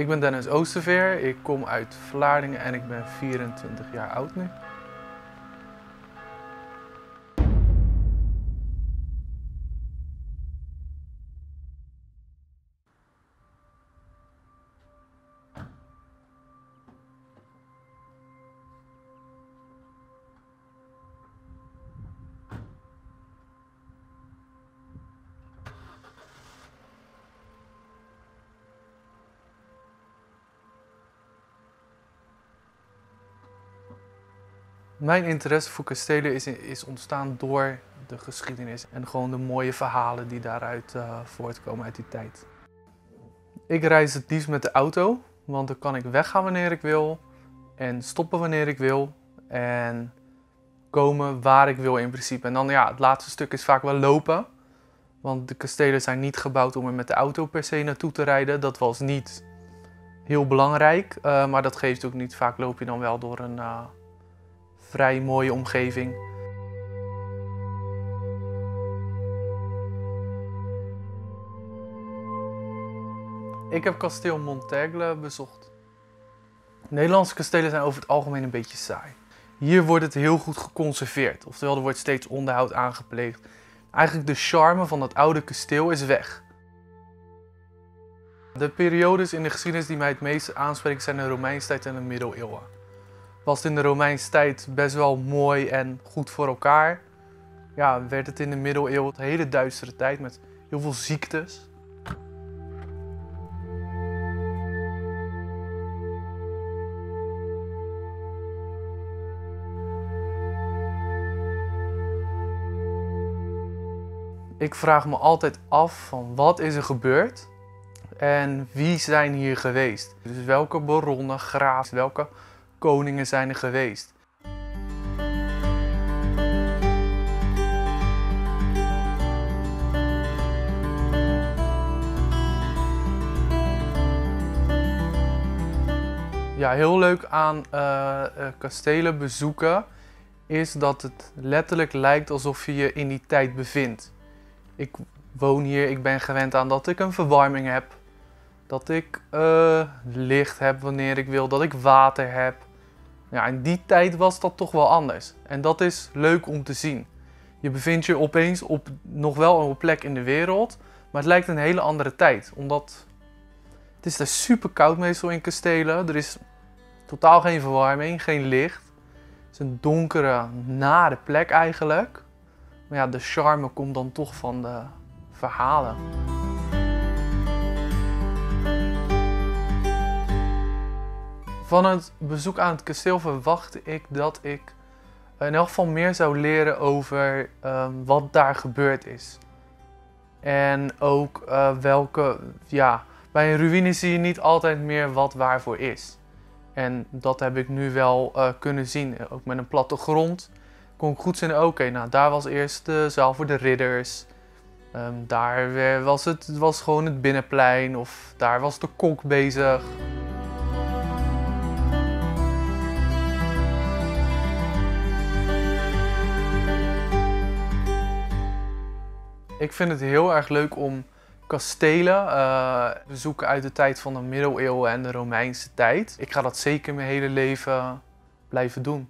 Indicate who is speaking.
Speaker 1: Ik ben Dennis Oosterveer, ik kom uit Vlaardingen en ik ben 24 jaar oud nu. Mijn interesse voor kastelen is, is ontstaan door de geschiedenis en gewoon de mooie verhalen die daaruit uh, voortkomen uit die tijd. Ik reis het liefst met de auto, want dan kan ik weggaan wanneer ik wil en stoppen wanneer ik wil en komen waar ik wil in principe. En dan ja, het laatste stuk is vaak wel lopen, want de kastelen zijn niet gebouwd om er met de auto per se naartoe te rijden. Dat was niet heel belangrijk, uh, maar dat geeft ook niet. Vaak loop je dan wel door een uh, vrij mooie omgeving. Ik heb kasteel Montaigle bezocht. Nederlandse kastelen zijn over het algemeen een beetje saai. Hier wordt het heel goed geconserveerd, oftewel er wordt steeds onderhoud aangepleegd. Eigenlijk de charme van dat oude kasteel is weg. De periodes in de geschiedenis die mij het meest aanspreken zijn de Romeinstijd en de middeleeuwen was in de Romeinse tijd best wel mooi en goed voor elkaar. Ja, werd het in de middeleeuwen een hele duistere tijd met heel veel ziektes. Ik vraag me altijd af van wat is er gebeurd en wie zijn hier geweest. Dus welke baronnen, graaf, welke koningen zijn er geweest. Ja, heel leuk aan uh, kastelen bezoeken is dat het letterlijk lijkt alsof je je in die tijd bevindt. Ik woon hier, ik ben gewend aan dat ik een verwarming heb. Dat ik uh, licht heb wanneer ik wil, dat ik water heb. Ja, in die tijd was dat toch wel anders. En dat is leuk om te zien. Je bevindt je opeens op nog wel een plek in de wereld, maar het lijkt een hele andere tijd. Omdat het is daar super koud meestal in kastelen. Er is totaal geen verwarming, geen licht. Het is een donkere, nare plek eigenlijk. Maar ja, de charme komt dan toch van de verhalen. Van het bezoek aan het kasteel verwachtte ik dat ik in elk geval meer zou leren over um, wat daar gebeurd is. En ook uh, welke, ja, bij een ruïne zie je niet altijd meer wat waarvoor is. En dat heb ik nu wel uh, kunnen zien. Ook met een platte grond kon ik goed zien, oké, nou daar was eerst de zaal voor de ridders. Um, daar was het was gewoon het binnenplein of daar was de kok bezig. Ik vind het heel erg leuk om kastelen uh, te zoeken uit de tijd van de middeleeuwen en de Romeinse tijd. Ik ga dat zeker mijn hele leven blijven doen.